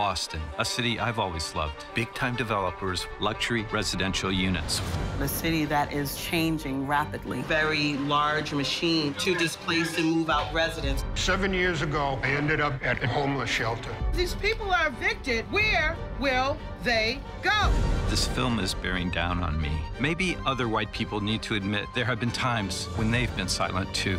Boston, a city I've always loved. Big time developers, luxury residential units. The city that is changing rapidly. Very large machine to displace and move out residents. Seven years ago, I ended up at a homeless shelter. These people are evicted. Where will they go? This film is bearing down on me. Maybe other white people need to admit there have been times when they've been silent too.